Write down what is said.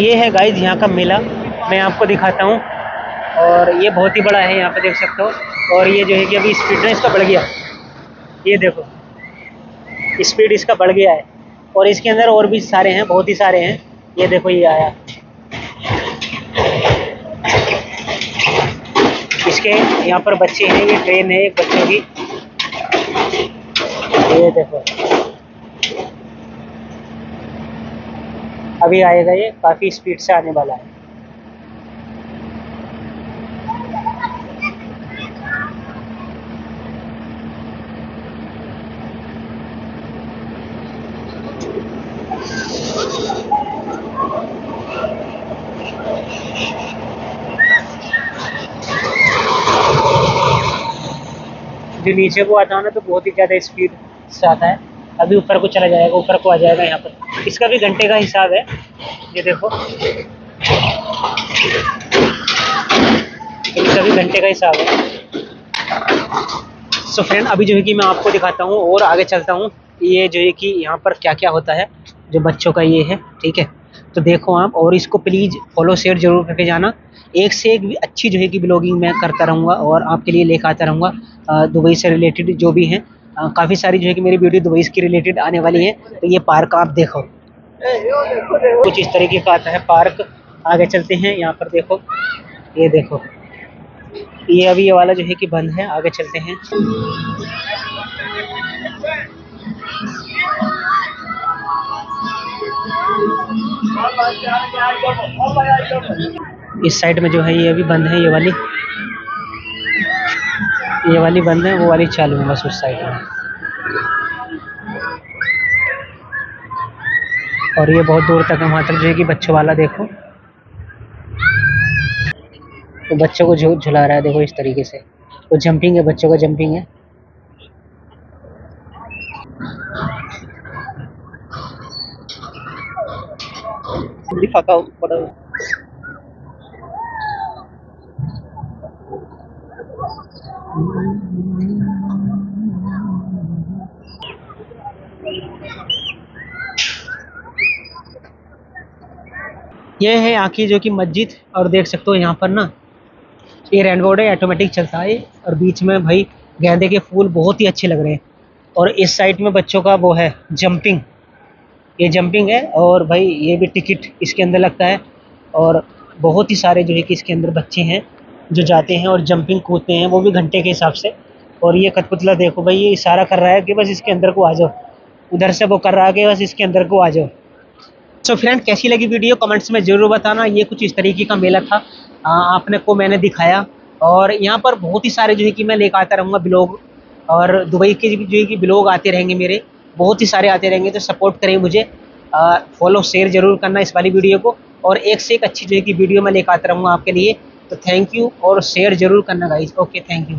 ये है गाइज़ यहाँ का मेला। मैं आपको दिखाता हूँ। और ये बहुत ही बड़ा है, यहाँ पे देख सकते हो। और ये जो है कि अभी स्पीड ना इसका बढ़ गया। ये देखो। स्पीड इसका बढ़ गया है। और इसके अंदर और भी सारे हैं, बहुत ही सारे हैं। ये देखो, ये आया। इसके यहाँ पर बच्चे हैं, ये ट्रेन है, एक बच्चों की। ये देखो। अभी आएगा ये, काफ़ी स्पीड से आने वाला है। जो नीचे को आता है ना तो बहुत ही ज़्यादा स्पीड से आता है। अभी ऊपर को चला जाएगा, ऊपर को आ जाएगा यहाँ पर। इसका भी घंटे का हिसाब है। ये देखो। इसका भी घंटे का हिसाब है। सो फ्रेंड अभी जो है कि मैं आपको दिखाता हूँ और आगे चलता हूँ। ये जो है कि यहाँ पर क्या क्या होता है, जो बच्चों का ये है, ठीक है? तो देखो आप, और इसको प्लीज़ फॉलो शेयर ज़रूर करके जाना। एक से एक भी अच्छी जो है कि ब्लॉगिंग मैं करता रहूँगा और आपके लिए लेकर आता रहूँगा दुबई से रिलेटेड जो भी हैं। काफ़ी सारी जो है कि मेरी वीडियो दुबई की रिलेटेड आने वाली है तो ये पार्क आप देखो। कुछ इस तरीके का आता है पार्क आगे चलते हैं, यहाँ पर देखो। ये देखो। ये अभी ये वाला जो है कि बंद है, आगे चलते हैं। इस साइड में जो है ये अभी बंद है ये वाली। ये वाली बंद है, वो वाली चालू है बस उस साइड में। और ये बहुत दूर तक है, वहाँ तक जो कि बच्चों वाला देखो। तो बच्चों को झूठ झुला रहा है, देखो इस तरीके से। वो जंपिंग है, बच्चों का जंपिंग है। पड़ा ये है आखिर जो कि मस्जिद, और देख सकते हो यहाँ पर ना, ये रेनबोर्ड है ऑटोमेटिक चलता है, और बीच में भाई गेंदे के फूल बहुत ही अच्छे लग रहे हैं। और इस साइड में बच्चों का वो है जंपिंग ये जंपिंग है, और भाई ये भी टिकट इसके अंदर लगता है, और बहुत ही सारे जो है कि इसके अंदर बच्चे हैं। जो जाते हैं और जंपिंग कूदते हैं, वो भी घंटे के हिसाब से। और ये कठपुतला देखो भाई, ये इशारा कर रहा है कि बस इसके अंदर को आ जाओ। उधर से वो कर रहा है कि बस इसके अंदर को आ जाओ। सो फ्रेंड कैसी लगी वीडियो कमेंट्स में ज़रूर बताना। ये कुछ इस तरीके का मेला था। आपने को मैंने दिखाया। और यहाँ पर बहुत ही सारे, जो है कि मैं लेकर आता रहूँगा ब्लॉग और दुबई के जो है कि ब्लॉग आते रहेंगे मेरे। बहुत ही सारे आते रहेंगे तो सपोर्ट करें मुझे। फॉलो शेयर ज़रूर करना इस वाली वीडियो को। और एक से एक अच्छी, जो है कि वीडियो मैं लेकर आता रहूँगा आपके लिए। तो थैंक यू और शेयर ज़रूर करना गाइज़ ओके थैंक यू